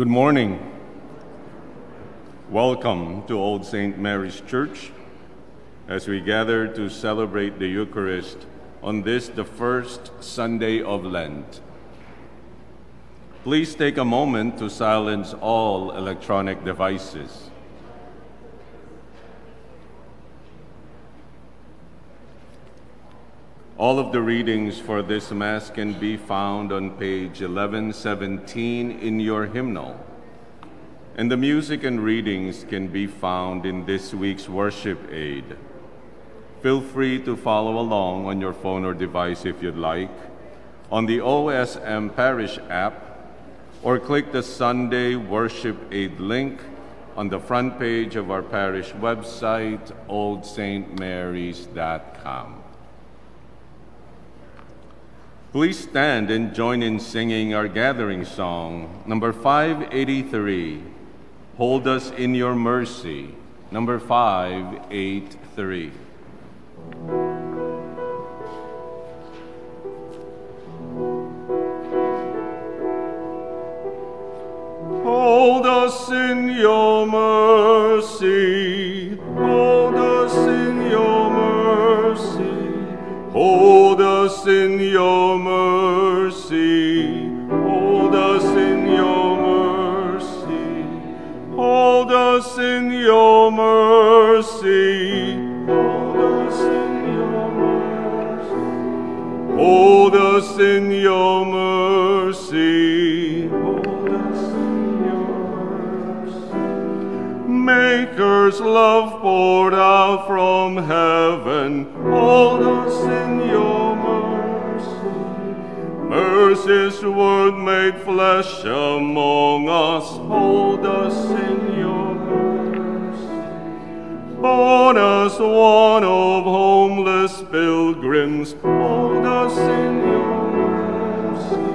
Good morning. Welcome to Old St. Mary's Church as we gather to celebrate the Eucharist on this, the first Sunday of Lent. Please take a moment to silence all electronic devices. All of the readings for this Mass can be found on page 1117 in your hymnal. And the music and readings can be found in this week's worship aid. Feel free to follow along on your phone or device if you'd like, on the OSM Parish app, or click the Sunday Worship Aid link on the front page of our parish website, oldstmarys.com. Please stand and join in singing our gathering song, number 583. Hold us in your mercy, number 583. Hold us in your mercy, hold us in your mercy, hold in your mercy, hold us in your mercy, hold us in your mercy, hold us in your mercy, hold us in your mercy, hold us in your mercy. Maker's love poured out from heaven, hold us in your. Mercy's word made flesh among us, hold us in your mercy. Born as one of homeless pilgrims, hold us in your mercy.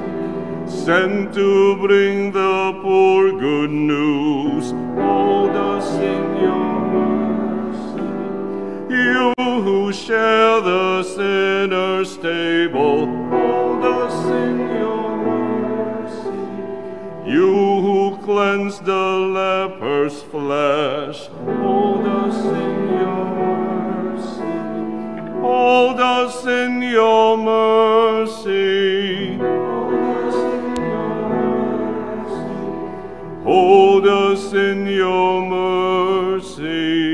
Sent to bring the poor good news, hold us in your mercy. You who share the sinner's table, You who cleanse the leper's flesh, hold us in your mercy. Hold us in your mercy. Hold us in your mercy.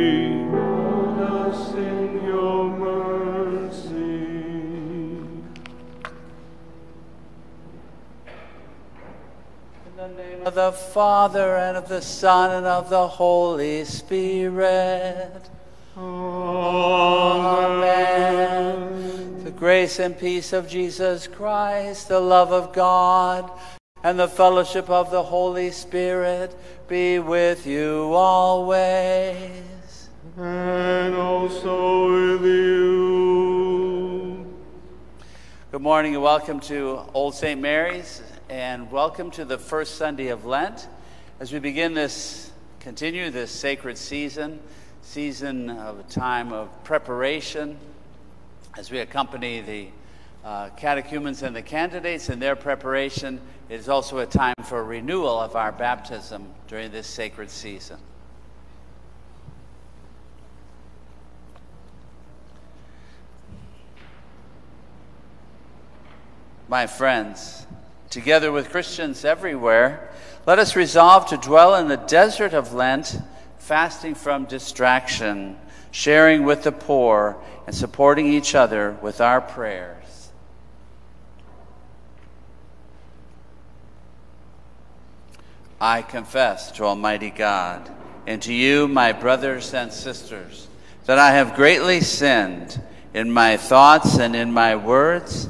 Of the Father, and of the Son, and of the Holy Spirit. Amen. The grace and peace of Jesus Christ, the love of God, and the fellowship of the Holy Spirit be with you always. And also with you. Good morning and welcome to Old St. Mary's and welcome to the first Sunday of Lent as we begin this, continue this sacred season, season of a time of preparation as we accompany the uh, catechumens and the candidates in their preparation. It is also a time for renewal of our baptism during this sacred season. My friends, together with Christians everywhere, let us resolve to dwell in the desert of Lent, fasting from distraction, sharing with the poor, and supporting each other with our prayers. I confess to Almighty God and to you, my brothers and sisters, that I have greatly sinned in my thoughts and in my words,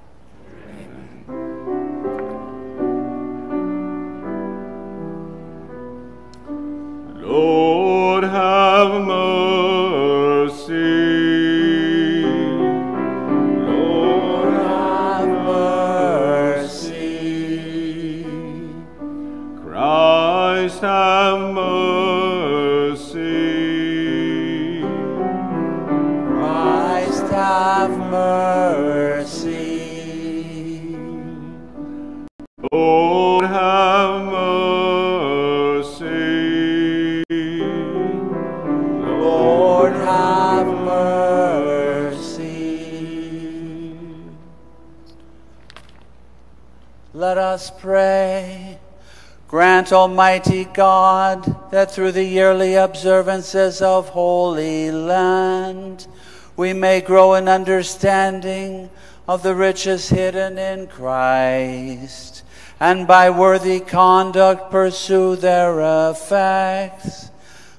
Lord, have mercy. Lord, have mercy. Christ, have mercy. Christ, have mercy. Us pray. Grant, Almighty God, that through the yearly observances of Holy Lent, we may grow in understanding of the riches hidden in Christ, and by worthy conduct pursue their effects.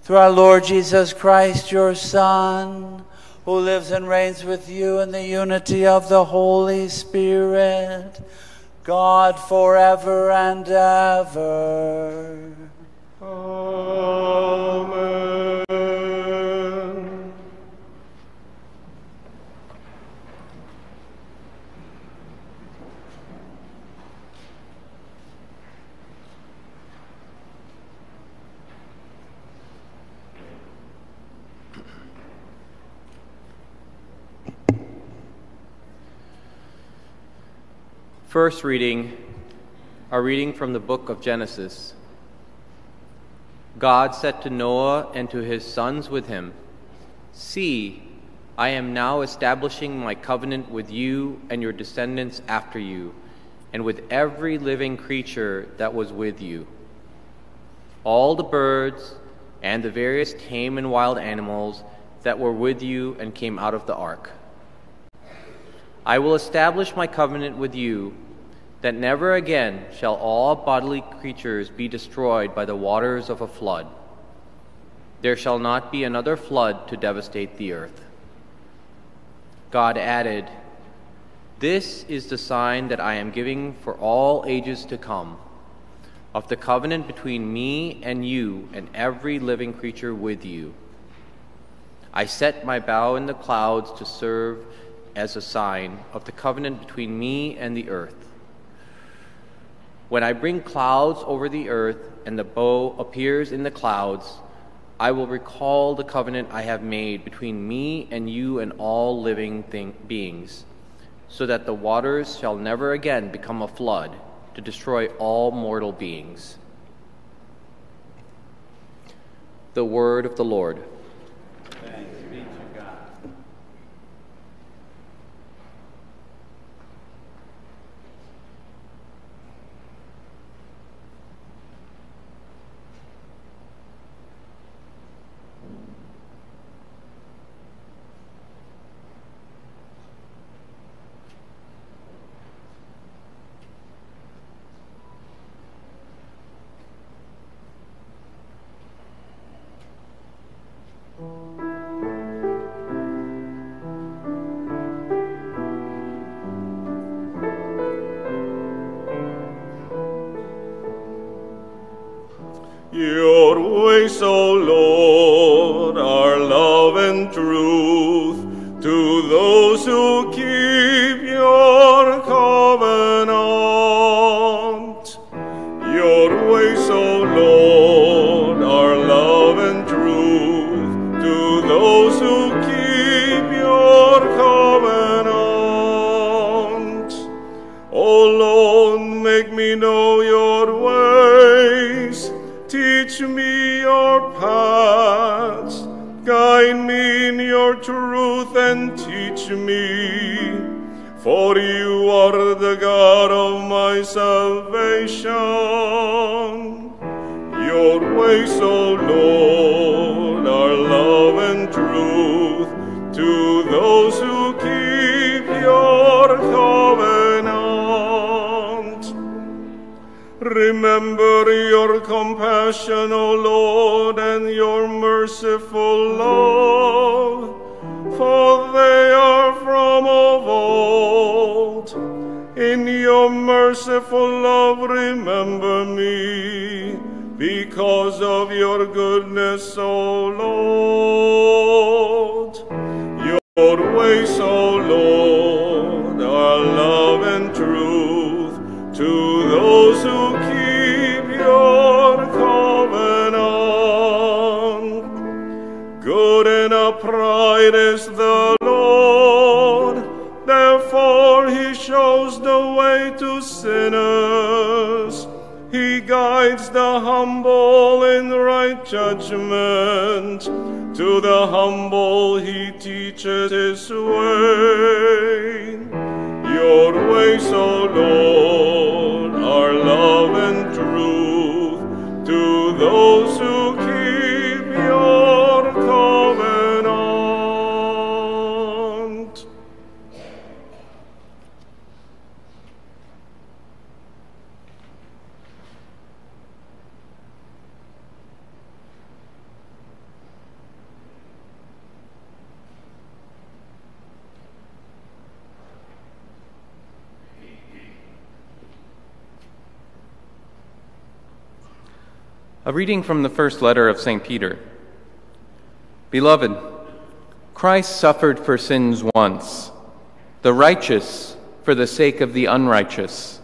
Through our Lord Jesus Christ, your Son, who lives and reigns with you in the unity of the Holy Spirit, God forever and ever. Amen. First reading, a reading from the book of Genesis. God said to Noah and to his sons with him, See, I am now establishing my covenant with you and your descendants after you, and with every living creature that was with you. All the birds and the various tame and wild animals that were with you and came out of the ark. I will establish my covenant with you that never again shall all bodily creatures be destroyed by the waters of a flood. There shall not be another flood to devastate the earth. God added, This is the sign that I am giving for all ages to come, of the covenant between me and you and every living creature with you. I set my bow in the clouds to serve as a sign of the covenant between me and the earth. When I bring clouds over the earth and the bow appears in the clouds, I will recall the covenant I have made between me and you and all living thing- beings, so that the waters shall never again become a flood to destroy all mortal beings. The word of the Lord. to those who keep your covenant. Good and upright is the Lord, therefore he shows the way to sinners. He guides the humble in right judgment. To the humble he teaches his way. Your ways, O Lord. Reading from the first letter of St. Peter. Beloved, Christ suffered for sins once, the righteous for the sake of the unrighteous,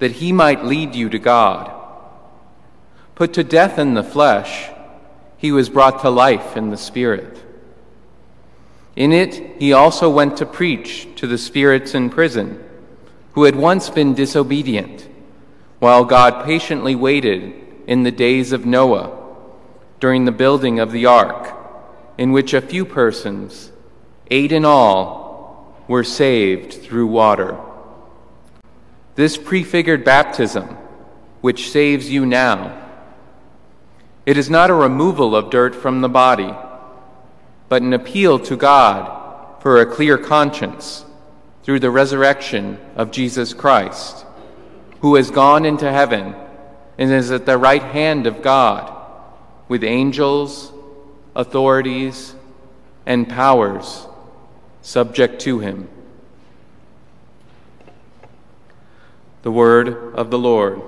that he might lead you to God. Put to death in the flesh, he was brought to life in the Spirit. In it, he also went to preach to the spirits in prison, who had once been disobedient, while God patiently waited in the days of Noah, during the building of the ark, in which a few persons, eight in all, were saved through water. This prefigured baptism, which saves you now, it is not a removal of dirt from the body, but an appeal to God for a clear conscience through the resurrection of Jesus Christ, who has gone into heaven and is at the right hand of God, with angels, authorities, and powers subject to him. The word of the Lord.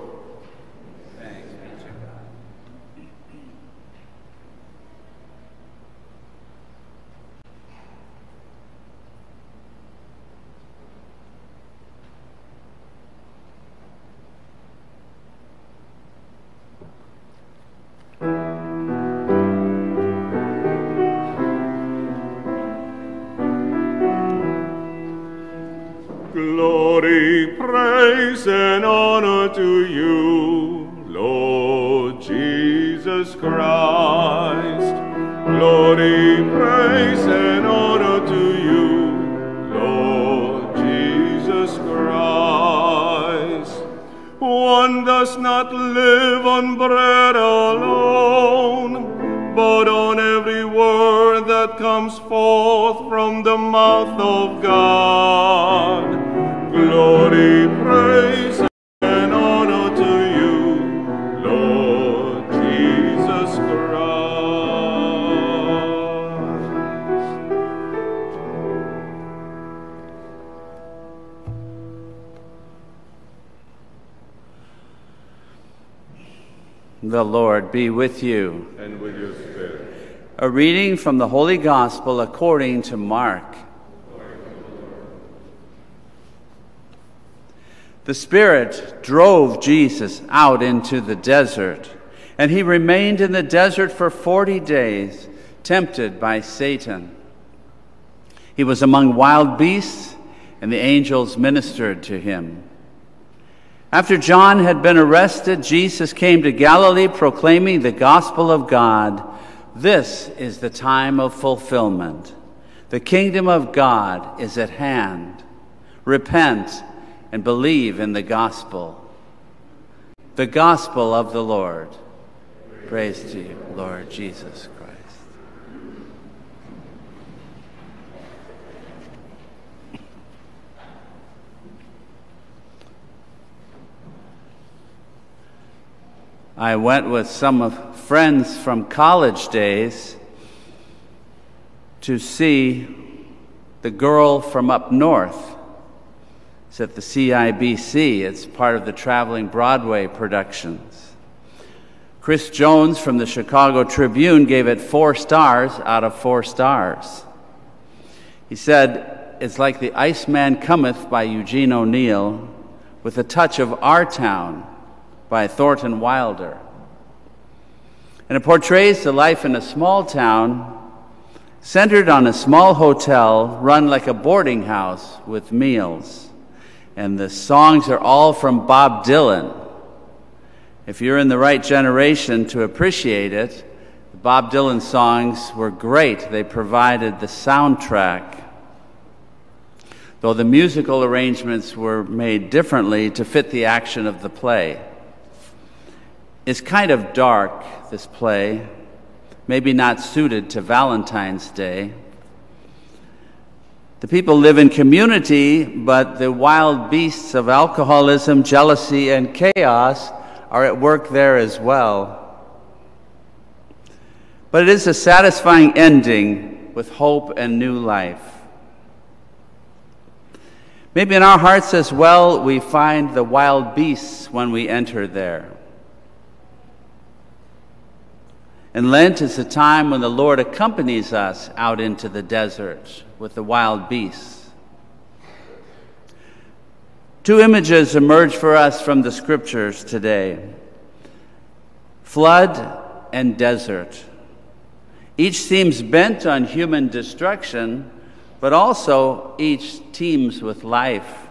Glory, praise, and honor to you, Lord Jesus Christ. Glory, praise, and honor to you, Lord Jesus Christ. One does not live on bread alone, but on every word that comes forth from the mouth of God. Glory, praise, and honor to you, Lord Jesus Christ. The Lord be with you. And with your spirit. A reading from the Holy Gospel according to Mark. The Spirit drove Jesus out into the desert, and he remained in the desert for 40 days, tempted by Satan. He was among wild beasts, and the angels ministered to him. After John had been arrested, Jesus came to Galilee proclaiming the gospel of God. This is the time of fulfillment. The kingdom of God is at hand. Repent and believe in the gospel. The gospel of the Lord. Praise to you, Lord Jesus Christ. I went with some of friends from college days to see the girl from up north. It's at the CIBC. It's part of the traveling Broadway productions. Chris Jones from the Chicago Tribune gave it four stars out of four stars. He said, It's like The Iceman Cometh by Eugene O'Neill with a touch of Our Town by Thornton Wilder. And it portrays the life in a small town centered on a small hotel run like a boarding house with meals. And the songs are all from Bob Dylan. If you're in the right generation to appreciate it, the Bob Dylan songs were great. They provided the soundtrack. Though the musical arrangements were made differently to fit the action of the play. It's kind of dark, this play, maybe not suited to Valentine's Day. The people live in community, but the wild beasts of alcoholism, jealousy, and chaos are at work there as well. But it is a satisfying ending with hope and new life. Maybe in our hearts as well, we find the wild beasts when we enter there. And Lent is a time when the Lord accompanies us out into the desert with the wild beasts. Two images emerge for us from the scriptures today flood and desert. Each seems bent on human destruction, but also each teems with life.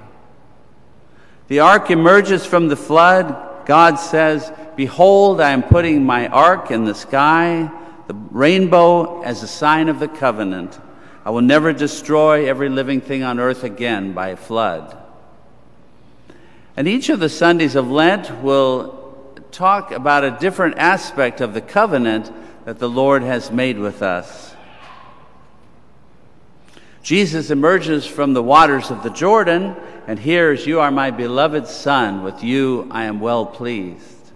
The ark emerges from the flood. God says, Behold, I am putting my arc in the sky, the rainbow as a sign of the covenant. I will never destroy every living thing on earth again by flood. And each of the Sundays of Lent will talk about a different aspect of the covenant that the Lord has made with us. Jesus emerges from the waters of the Jordan and hears, You are my beloved Son, with you I am well pleased.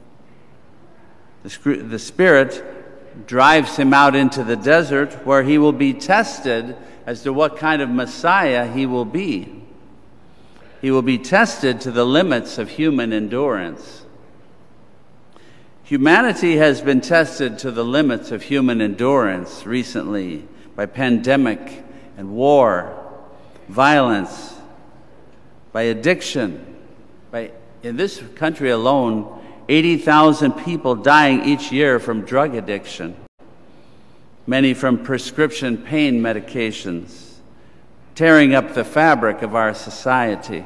The, the Spirit drives him out into the desert where he will be tested as to what kind of Messiah he will be. He will be tested to the limits of human endurance. Humanity has been tested to the limits of human endurance recently by pandemic and war, violence, by addiction, by in this country alone 80,000 people dying each year from drug addiction, many from prescription pain medications, tearing up the fabric of our society.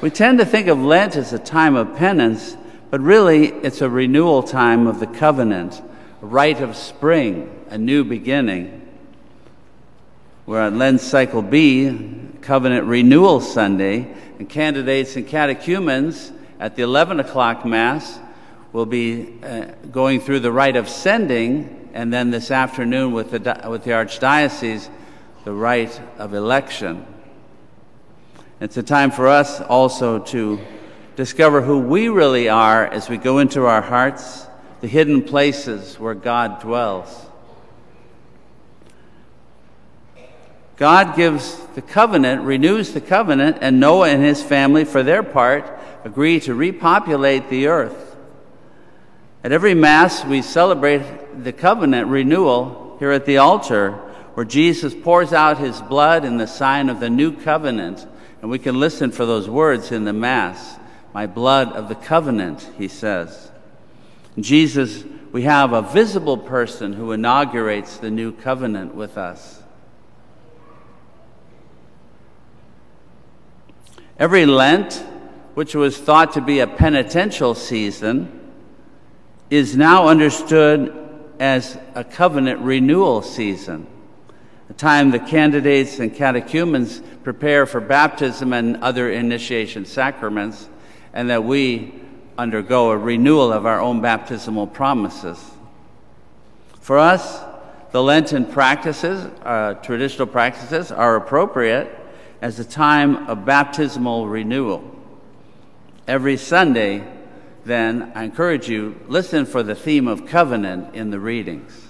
We tend to think of Lent as a time of penance, but really it's a renewal time of the covenant, a rite of spring, a new beginning. We're on Lent Cycle B, Covenant Renewal Sunday, and candidates and catechumens at the 11 o'clock Mass will be uh, going through the rite of sending, and then this afternoon with the, with the Archdiocese, the rite of election. It's a time for us also to discover who we really are as we go into our hearts, the hidden places where God dwells. God gives the covenant, renews the covenant, and Noah and his family, for their part, agree to repopulate the earth. At every Mass, we celebrate the covenant renewal here at the altar, where Jesus pours out his blood in the sign of the new covenant. And we can listen for those words in the Mass My blood of the covenant, he says. In Jesus, we have a visible person who inaugurates the new covenant with us. Every Lent, which was thought to be a penitential season, is now understood as a covenant renewal season, a time the candidates and catechumens prepare for baptism and other initiation sacraments, and that we undergo a renewal of our own baptismal promises. For us, the Lenten practices, uh, traditional practices, are appropriate as a time of baptismal renewal. Every Sunday, then, I encourage you, listen for the theme of covenant in the readings.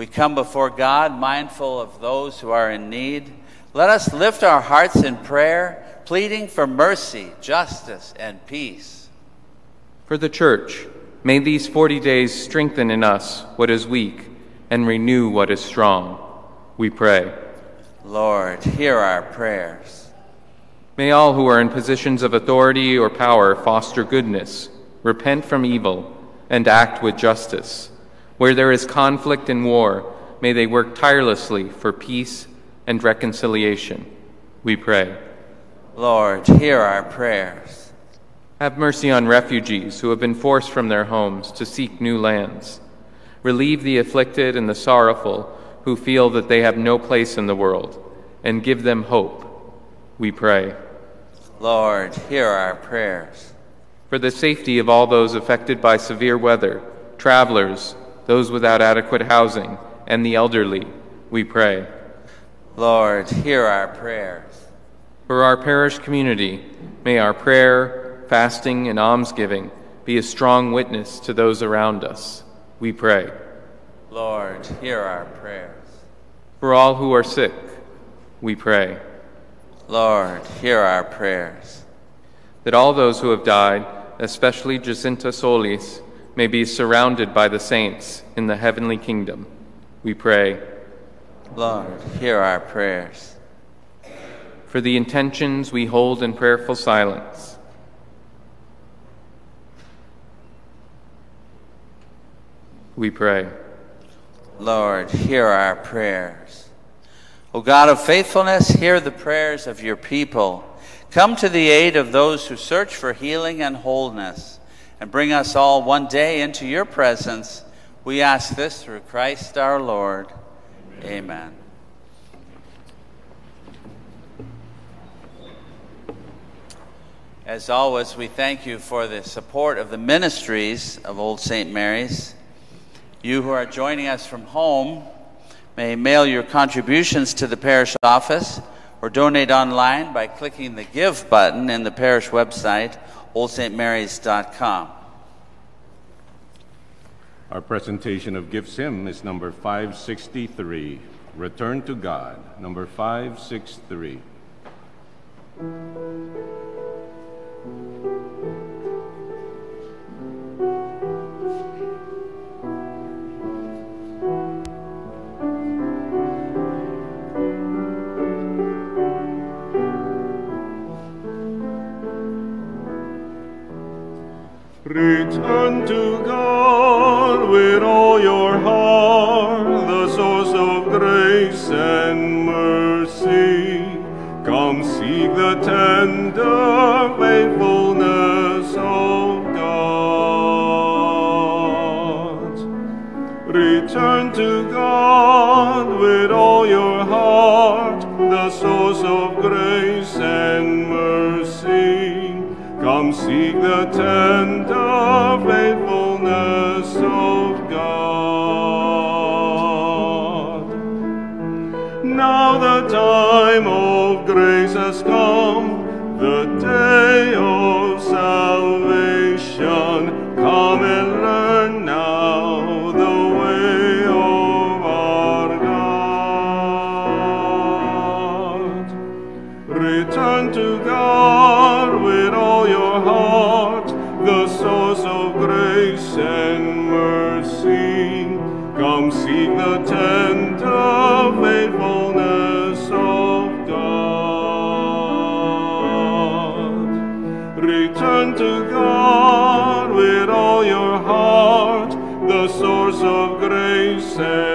We come before God mindful of those who are in need. Let us lift our hearts in prayer, pleading for mercy, justice, and peace. For the Church, may these 40 days strengthen in us what is weak and renew what is strong. We pray. Lord, hear our prayers. May all who are in positions of authority or power foster goodness, repent from evil, and act with justice. Where there is conflict and war, may they work tirelessly for peace and reconciliation. We pray. Lord, hear our prayers. Have mercy on refugees who have been forced from their homes to seek new lands. Relieve the afflicted and the sorrowful who feel that they have no place in the world, and give them hope. We pray. Lord, hear our prayers. For the safety of all those affected by severe weather, travelers, those without adequate housing, and the elderly, we pray. Lord, hear our prayers. For our parish community, may our prayer, fasting, and almsgiving be a strong witness to those around us. We pray. Lord, hear our prayers. For all who are sick, we pray. Lord, hear our prayers. That all those who have died, especially Jacinta Solis, may be surrounded by the saints in the heavenly kingdom. We pray. Lord, hear our prayers. For the intentions we hold in prayerful silence. We pray. Lord, hear our prayers. O God of faithfulness, hear the prayers of your people. Come to the aid of those who search for healing and wholeness, and bring us all one day into your presence. We ask this through Christ our Lord. Amen. Amen. As always, we thank you for the support of the ministries of Old St. Mary's. You who are joining us from home may mail your contributions to the parish office or donate online by clicking the Give button in the parish website, oldstmarys.com. Our presentation of Gifts hymn is number 563, Return to God, number 563. Return to God with all your heart, the source of grace and mercy. Come seek the tender faithfulness of God. Return to God with all your heart, the source of grace and mercy. Come seek the tender faithfulness of God. Now the time of grace has come, the day of grace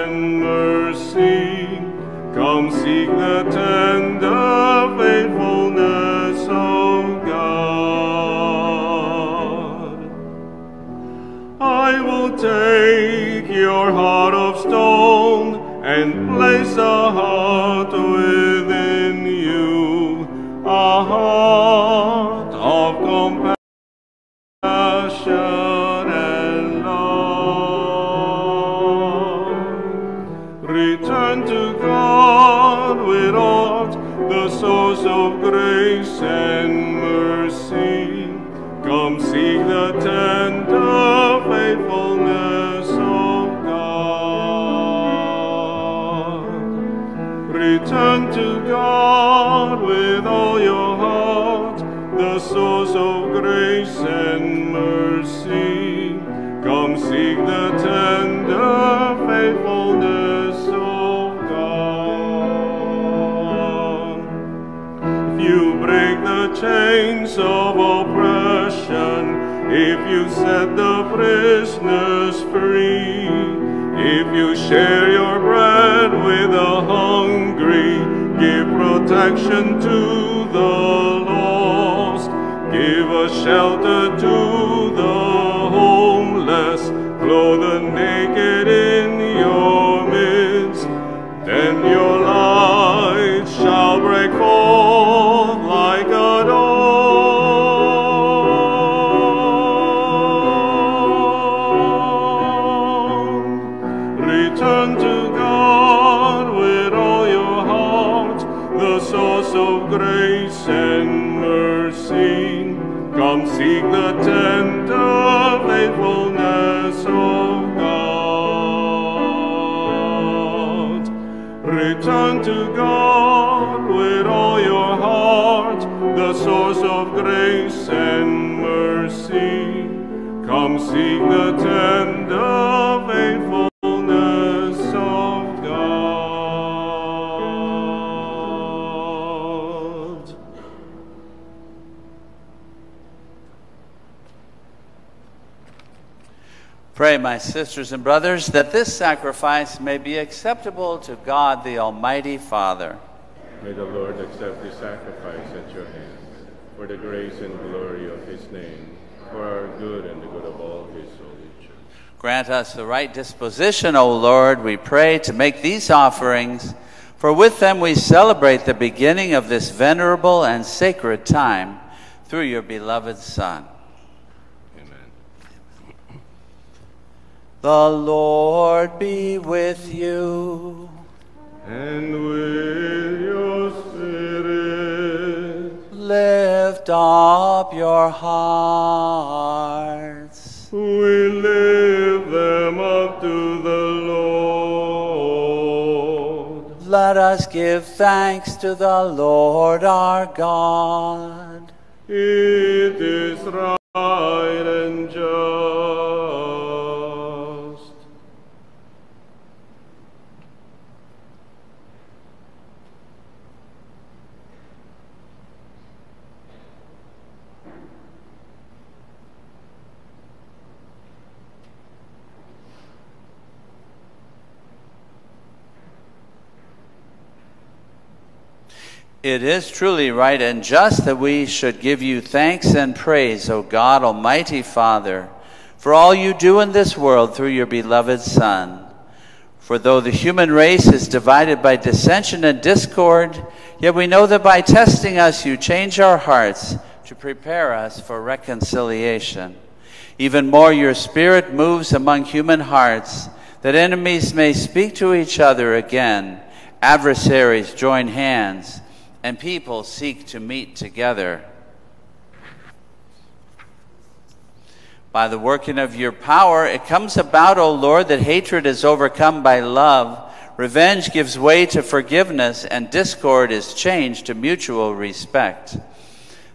the chains of oppression, if you set the prisoners free, if you share your bread with the hungry, give protection to the lost, give a shelter to the homeless, clothe the naked source of grace and mercy. Come seek the tender faithfulness of God. Pray, my sisters and brothers, that this sacrifice may be acceptable to God the Almighty Father. May the Lord accept this sacrifice at your hands, for the grace and glory of his name, for our good and the good of all his holy church. Grant us the right disposition, O Lord, we pray, to make these offerings, for with them we celebrate the beginning of this venerable and sacred time through your beloved Son. Amen. The Lord be with you. Lift up your hearts. we lift them up to the Lord. Let us give thanks to the Lord our God. It is right and just. It is truly right and just that we should give you thanks and praise, O God, Almighty Father, for all you do in this world through your beloved Son. For though the human race is divided by dissension and discord, yet we know that by testing us you change our hearts to prepare us for reconciliation. Even more, your Spirit moves among human hearts that enemies may speak to each other again, adversaries join hands, and people seek to meet together. By the working of your power, it comes about, O Lord, that hatred is overcome by love, revenge gives way to forgiveness, and discord is changed to mutual respect.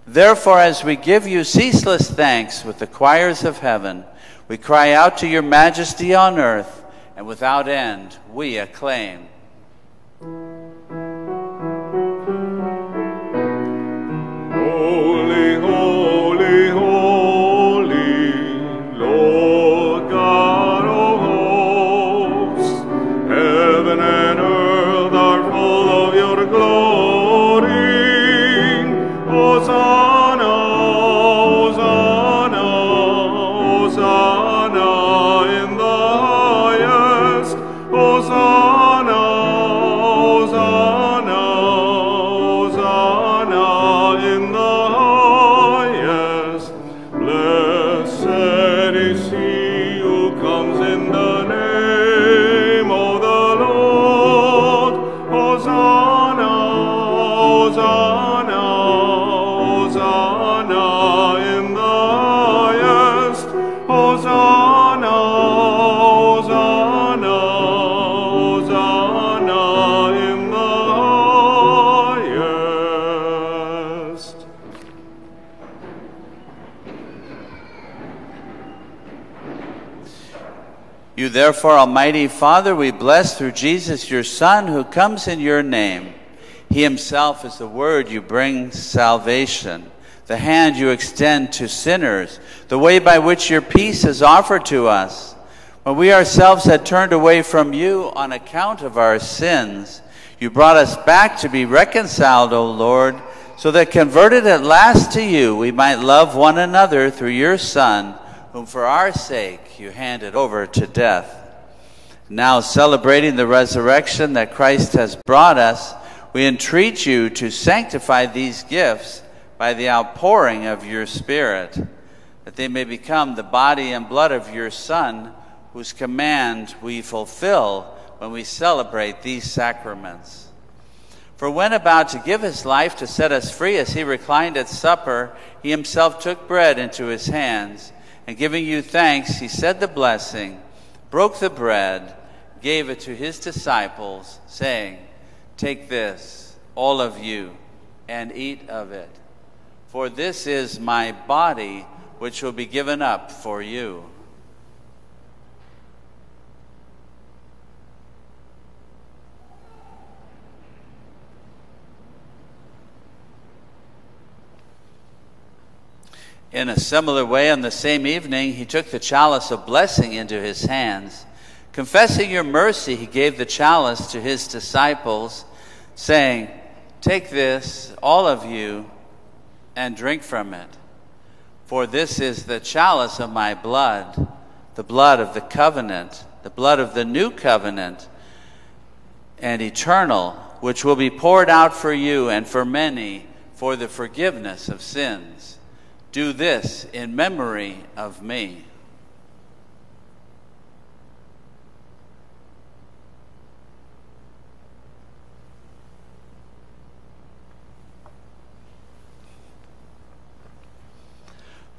Therefore, as we give you ceaseless thanks with the choirs of heaven, we cry out to your majesty on earth, and without end we acclaim. Therefore, Almighty Father, we bless through Jesus, your Son, who comes in your name. He himself is the word you bring salvation, the hand you extend to sinners, the way by which your peace is offered to us. When we ourselves had turned away from you on account of our sins, you brought us back to be reconciled, O Lord, so that converted at last to you, we might love one another through your Son, whom for our sake you handed over to death. Now, celebrating the resurrection that Christ has brought us, we entreat you to sanctify these gifts by the outpouring of your Spirit, that they may become the body and blood of your Son, whose command we fulfill when we celebrate these sacraments. For when about to give his life to set us free, as he reclined at supper, he himself took bread into his hands, and giving you thanks, he said the blessing, broke the bread, gave it to his disciples, saying, Take this, all of you, and eat of it. For this is my body, which will be given up for you. In a similar way, on the same evening, he took the chalice of blessing into his hands. Confessing your mercy, he gave the chalice to his disciples, saying, Take this, all of you, and drink from it. For this is the chalice of my blood, the blood of the covenant, the blood of the new covenant, and eternal, which will be poured out for you and for many for the forgiveness of sins. Do this in memory of me.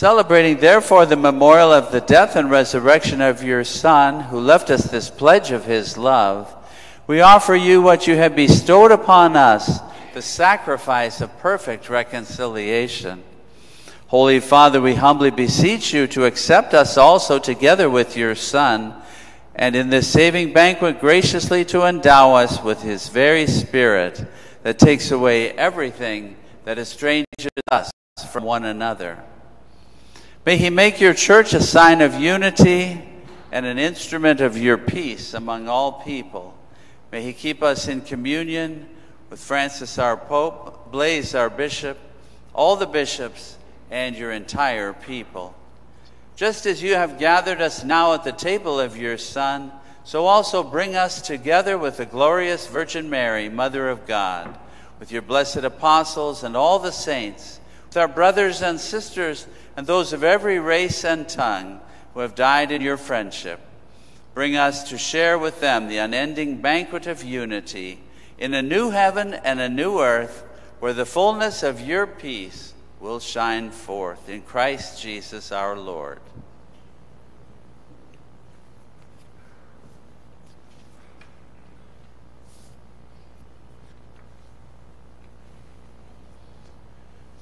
Celebrating, therefore, the memorial of the death and resurrection of your Son, who left us this pledge of his love, we offer you what you have bestowed upon us the sacrifice of perfect reconciliation. Holy Father, we humbly beseech you to accept us also together with your Son, and in this saving banquet graciously to endow us with his very Spirit that takes away everything that estranges us from one another. May he make your church a sign of unity and an instrument of your peace among all people. May he keep us in communion with Francis our Pope, Blase our Bishop, all the bishops, and your entire people. Just as you have gathered us now at the table of your Son, so also bring us together with the glorious Virgin Mary, Mother of God, with your blessed apostles and all the saints, with our brothers and sisters and those of every race and tongue who have died in your friendship. Bring us to share with them the unending banquet of unity in a new heaven and a new earth where the fullness of your peace will shine forth. In Christ Jesus our Lord.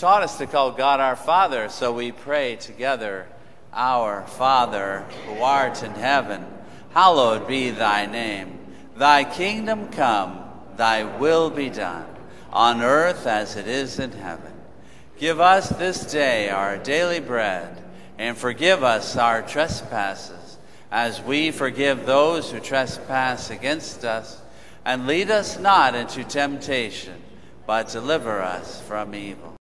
taught us to call God our Father, so we pray together, Our Father, who art in heaven, hallowed be thy name. Thy kingdom come, thy will be done, on earth as it is in heaven. Give us this day our daily bread, and forgive us our trespasses, as we forgive those who trespass against us. And lead us not into temptation, but deliver us from evil.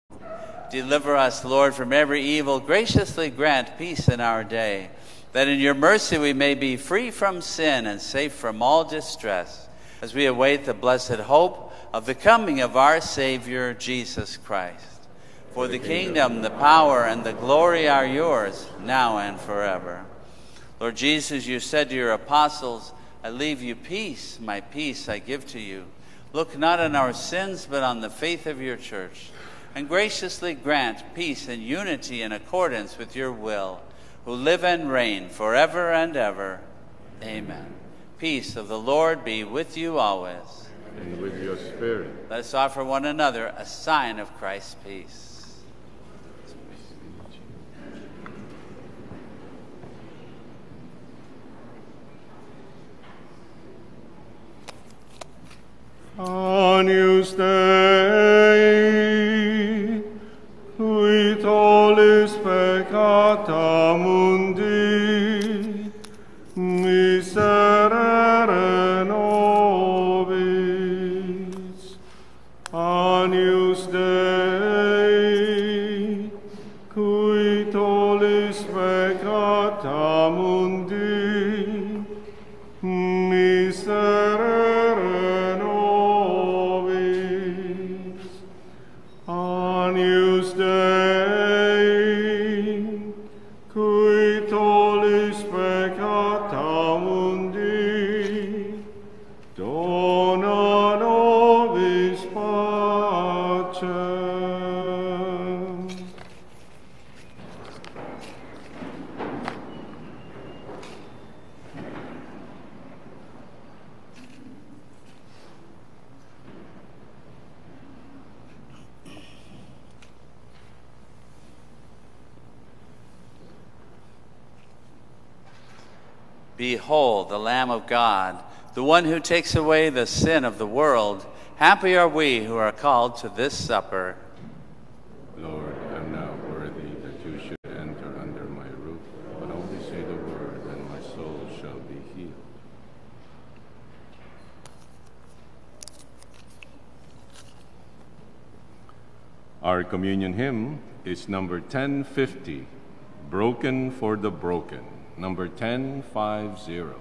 Deliver us, Lord, from every evil. Graciously grant peace in our day, that in your mercy we may be free from sin and safe from all distress, as we await the blessed hope of the coming of our Savior, Jesus Christ. For the kingdom, the power, and the glory are yours, now and forever. Lord Jesus, you said to your apostles, I leave you peace, my peace I give to you. Look not on our sins, but on the faith of your church, and graciously grant peace and unity in accordance with your will, who live and reign forever and ever. Amen. Peace of the Lord be with you always. And with your spirit. Let's offer one another a sign of Christ's peace. Agnus Dei, qui tollis peccata mundi, the one who takes away the sin of the world. Happy are we who are called to this supper. Lord, I'm not worthy that you should enter under my roof, but only say the word, and my soul shall be healed. Our communion hymn is number 1050, Broken for the Broken, number 1050.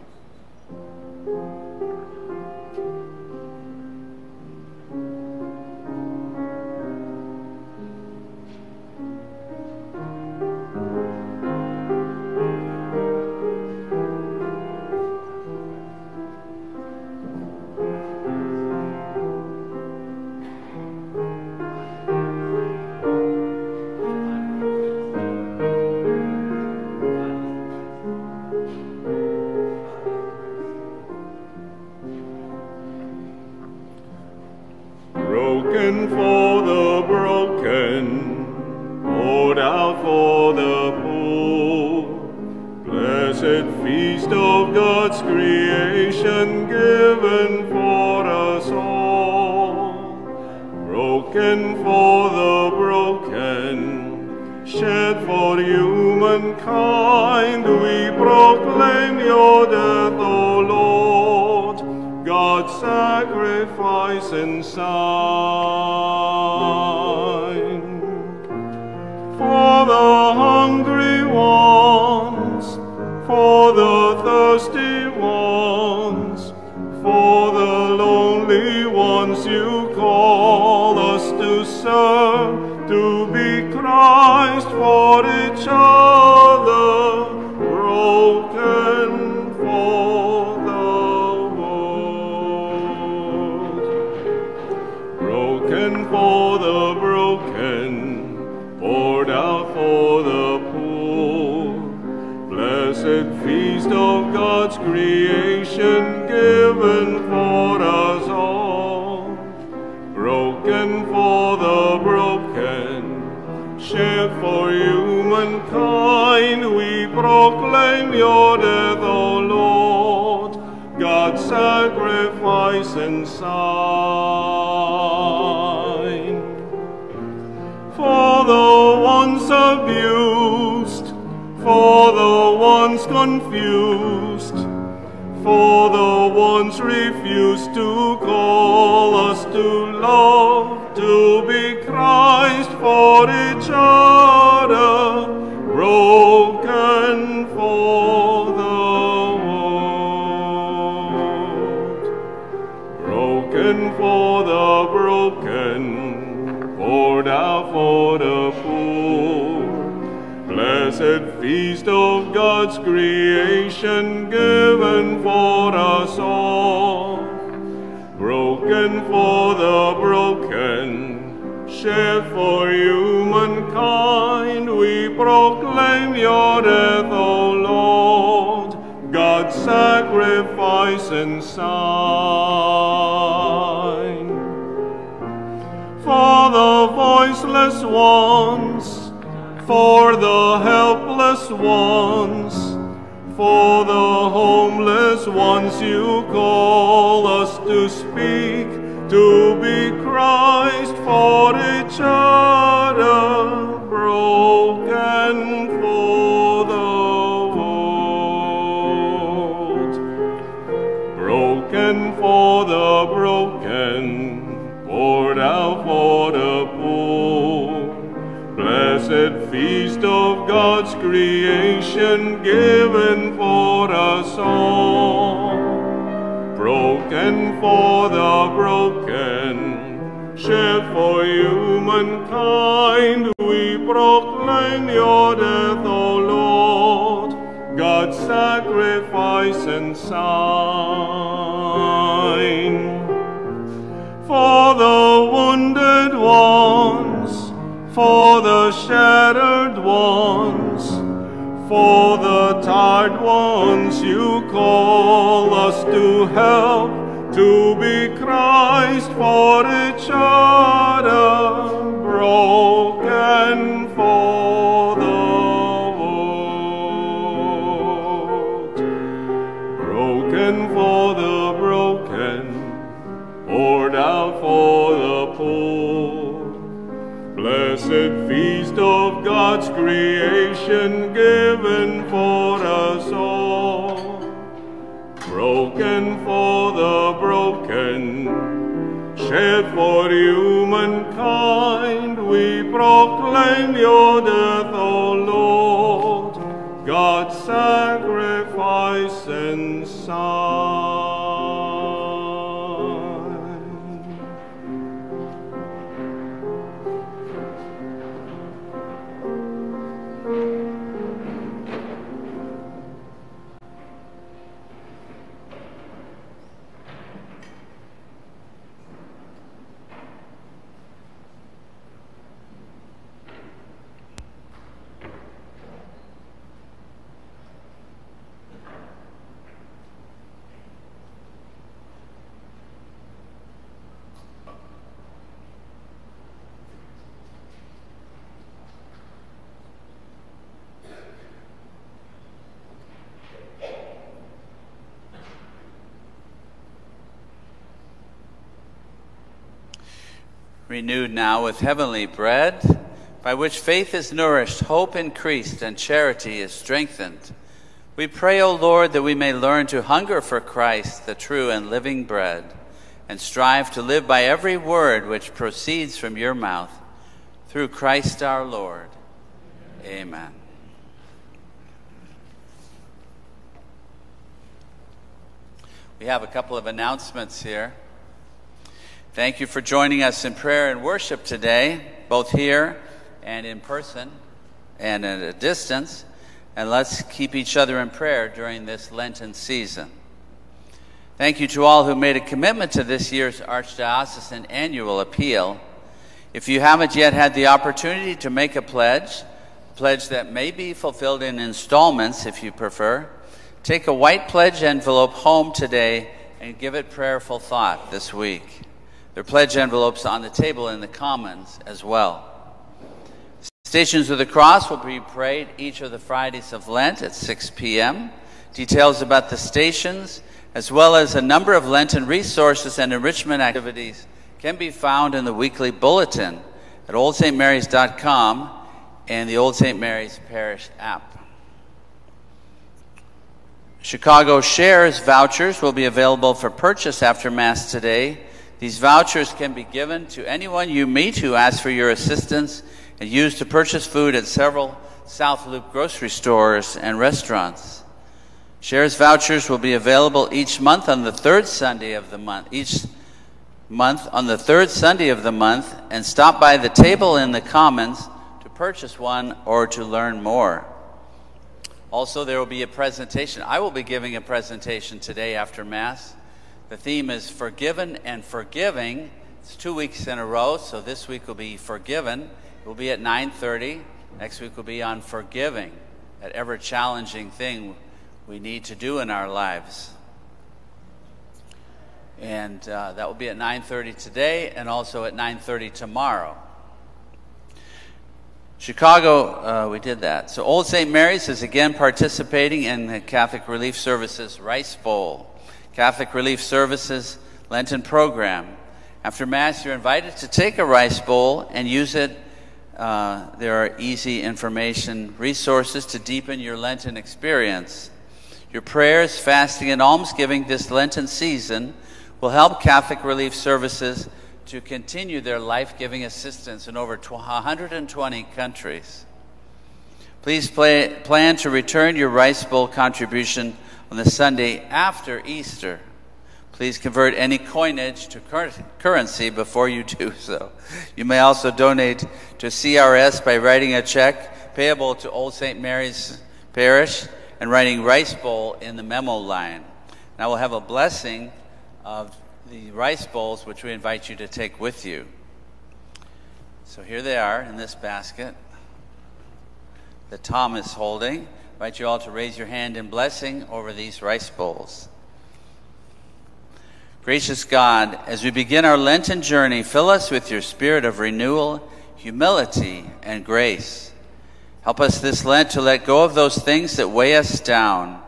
Sign. For the voiceless ones, for the helpless ones, for the homeless ones you call us to speak, to be Christ for creation given for us all. Broken for the broken, shed for humankind, we proclaim your death, O Lord, God's sacrifice and sign. For the wounded ones, for the shattered for the tired ones you call us to help, to be Christ for each other, broken for the world broken for the broken, poured out for the poor. Blessed feast of God's creation shed for humankind, we proclaim your death, O Lord, God's sacrifice and sign. Renewed now with heavenly bread, by which faith is nourished, hope increased, and charity is strengthened. We pray, O Lord, that we may learn to hunger for Christ, the true and living bread, and strive to live by every word which proceeds from your mouth. Through Christ our Lord. Amen. We have a couple of announcements here. Thank you for joining us in prayer and worship today, both here and in person and at a distance. And let's keep each other in prayer during this Lenten season. Thank you to all who made a commitment to this year's Archdiocesan Annual Appeal. If you haven't yet had the opportunity to make a pledge, a pledge that may be fulfilled in installments if you prefer, take a white pledge envelope home today and give it prayerful thought this week. There are pledge envelopes on the table in the Commons as well. Stations of the Cross will be prayed each of the Fridays of Lent at 6 p.m. Details about the stations, as well as a number of Lenten resources and enrichment activities, can be found in the weekly bulletin at oldstmarys.com and the Old St. Mary's Parish app. Chicago Shares vouchers will be available for purchase after Mass today these vouchers can be given to anyone you meet who asks for your assistance and used to purchase food at several South Loop grocery stores and restaurants. Shares vouchers will be available each month on the third Sunday of the month, each month on the third Sunday of the month, and stop by the table in the Commons to purchase one or to learn more. Also, there will be a presentation. I will be giving a presentation today after Mass the theme is forgiven and forgiving. It's two weeks in a row, so this week will be forgiven. It will be at 9:30. Next week will be on forgiving, that ever challenging thing we need to do in our lives. And uh, that will be at 9:30 today, and also at 9:30 tomorrow. Chicago, uh, we did that. So Old St. Mary's is again participating in the Catholic Relief Services Rice Bowl. Catholic Relief Services Lenten program. After Mass, you're invited to take a rice bowl and use it. Uh, there are easy information resources to deepen your Lenten experience. Your prayers, fasting, and almsgiving this Lenten season will help Catholic Relief Services to continue their life giving assistance in over 120 countries. Please play, plan to return your rice bowl contribution on the Sunday after Easter. Please convert any coinage to currency before you do so. You may also donate to CRS by writing a check payable to Old St. Mary's Parish and writing rice bowl in the memo line. Now we'll have a blessing of the rice bowls, which we invite you to take with you. So here they are in this basket that Tom is holding invite you all to raise your hand in blessing over these rice bowls. Gracious God, as we begin our Lenten journey, fill us with your spirit of renewal, humility, and grace. Help us this Lent to let go of those things that weigh us down.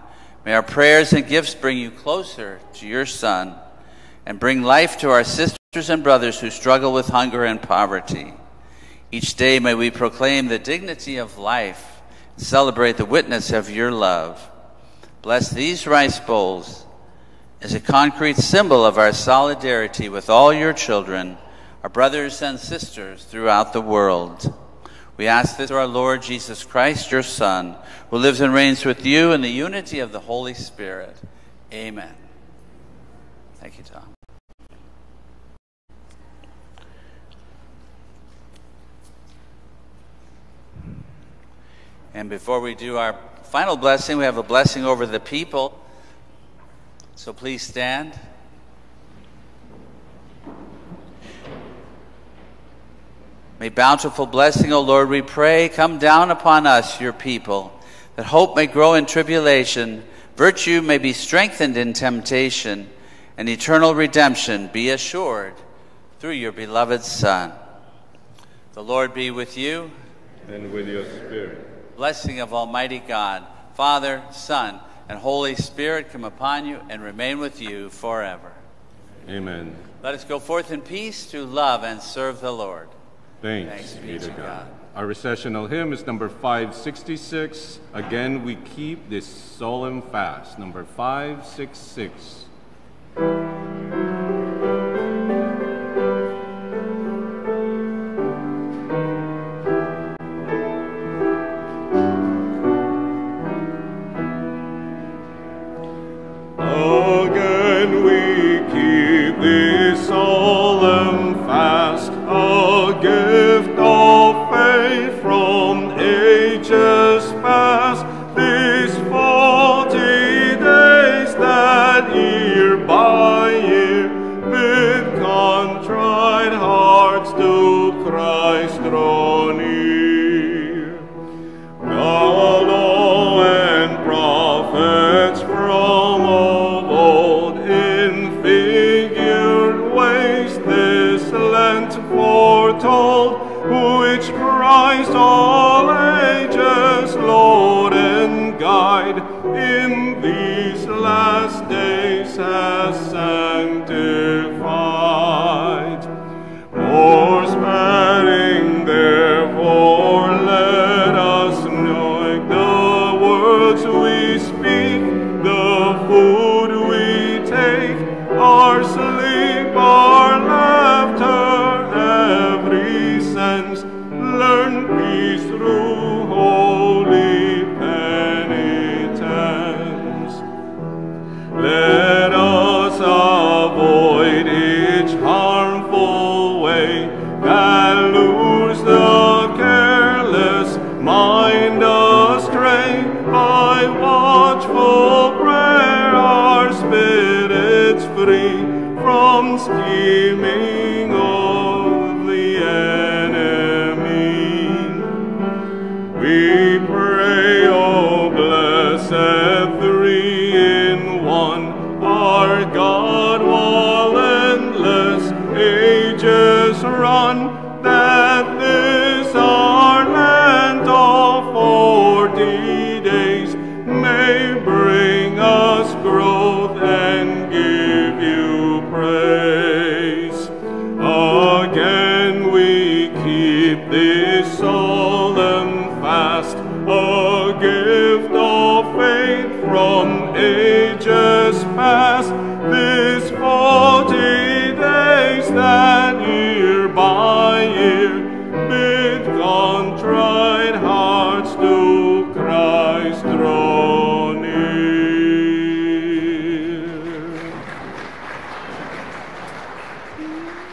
May our prayers and gifts bring you closer to your Son and bring life to our sisters and brothers who struggle with hunger and poverty. Each day may we proclaim the dignity of life celebrate the witness of your love. Bless these rice bowls as a concrete symbol of our solidarity with all your children, our brothers and sisters throughout the world. We ask this through our Lord Jesus Christ, your Son, who lives and reigns with you in the unity of the Holy Spirit. Amen. Thank you, Tom. And before we do our final blessing, we have a blessing over the people. So please stand. May bountiful blessing, O Lord, we pray, come down upon us, your people, that hope may grow in tribulation, virtue may be strengthened in temptation, and eternal redemption be assured through your beloved Son. The Lord be with you. And with your spirit blessing of Almighty God, Father, Son, and Holy Spirit come upon you and remain with you forever. Amen. Let us go forth in peace to love and serve the Lord. Thanks, Thanks be to God. Our recessional hymn is number 566. Again, we keep this solemn fast. Number 566. Christ all Mm-hmm.